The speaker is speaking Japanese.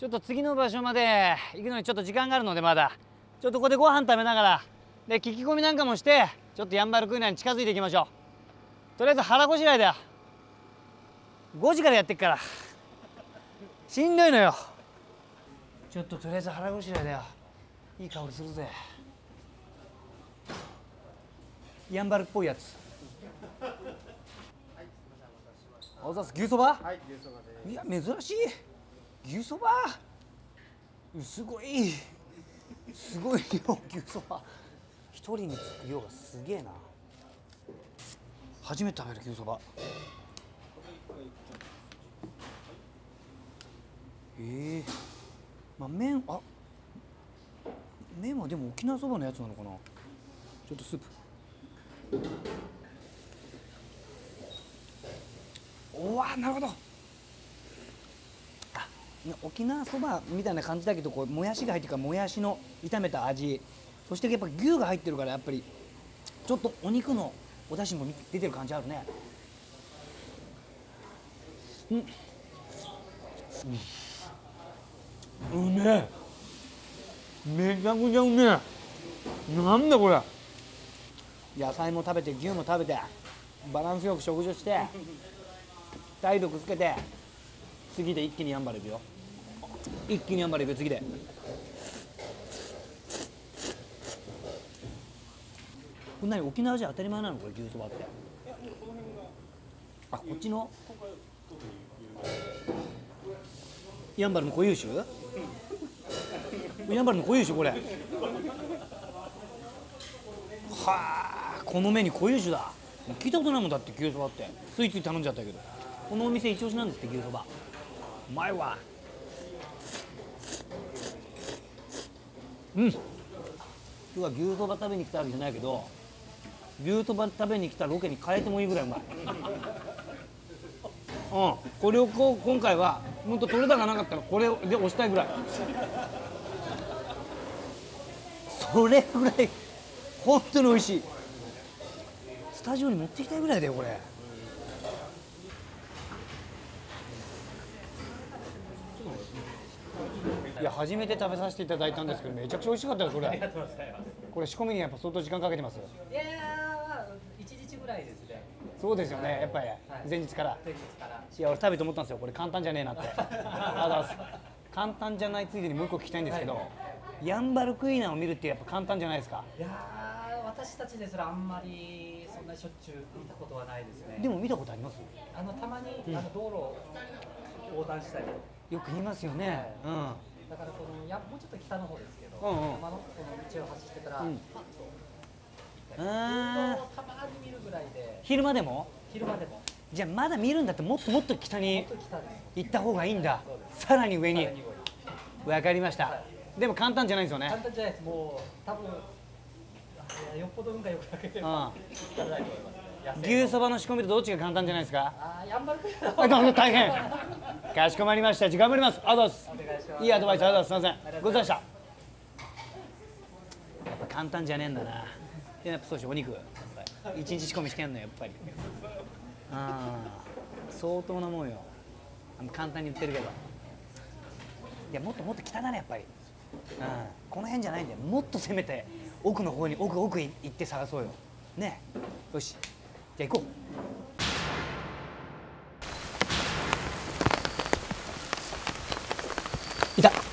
ちょっと次の場所まで行くのにちょっと時間があるのでまだ。ちょっとここでご飯食べながらで聞き込みなんかもしてちょっとヤンバルクイナに近づいていきましょう。とりあえず腹ごしらえだよ。5時からやってっから。しんどいのよ。ちょっととりあえず腹ごしらえだよ。いい香りするぜ。ヤンバルっぽいやつ。おざす。牛そば？はい、牛そば。いや珍しい牛そば？すごい。すごい量牛そば。一人につく量がすげえな。初めて食べる牛そば。ええ。まあ麺あ麺はでも沖縄そばのやつなのかな？ちょっとスープ。おわなるほど。沖縄そばみたいな感じだけどこうもやしが入ってるからもやしの炒めた味。そしてやっぱ牛が入ってるからやっぱりちょっとお肉のお出汁も出てる感じあるね。うん。うんうめえ。めちゃくちゃうめえ。なんだこれ。野菜も食べて牛も食べてバランスよく食事をして体力つけて次で一気にヤンバルいくよ。一気にヤンバルいくよ次で。これ何沖縄じゃ当たり前なのこれ牛そばって。あこっちの？ヤンバルの固有種？ヤンバルの固有種これ。はあこの目に固有種だ。聞いたことないもんだって牛そばって。ついつい頼んじゃったけど。このお店一押しなんですって牛そば。うまいわうん。今日は牛そば食べに来たわけじゃないけど牛そば食べに来たロケに変えてもいいぐらいうまい。うん。これをこう今回は本当取れ高なかったらこれで押したいぐらい。それぐらい本当に美味しい。スタジオに持ってきたいぐらいだよこれいや初めて食べさせていただいたんですけどめちゃくちゃ美味しかったですこれとうございます。これ仕込みにやっぱ相当時間かけてますいやー、一日ぐらいですね。そうですよねやっぱり前日から前日から。いや俺食べて思ったんですよこれ簡単じゃねえなって簡単じゃないついでにもう一個聞きたいんですけど、ヤンバルクイナを見るってやっぱ簡単じゃないですかいやー、私たちですらあんまりそんなしょっちゅう見たことはないですね。でも見たことあります？あのたまに、あの道路を横断したり。よく言いますよね。うん。だからこのやもうちょっと北の方ですけど、うんうん。山のこの道を走ってたら、うん。パッとたまに見るぐらいで昼間でも？昼間でも。じゃあまだ見るんだってもっともっと北に。行った方がいいんだ。そうです。さらに上に。さらに上わかりました、はでも簡単じゃないんですよ簡ね単じゃないです。もう多分あよっぽど運が良くなければ見つからないと思います。牛そばの仕込みとどっちが簡単じゃないですか？あーヤンバルクイナあどう。も大変かしこまりました。頑張ります。あどうすいします。いいアドバイスありがとうございます。すいませんごごちそうさました。やっぱ簡単じゃねえんだな。でやっぱそうしお肉。一日仕込みしてんのやっぱり。ああ相当なもんよ。あの簡単に売ってるけど。いやもっともっと北だねやっぱり、うん、この辺じゃないんだよ。もっと攻めて奥の方に奥奥行って探そうよ。ねよし。じゃあ行こういた。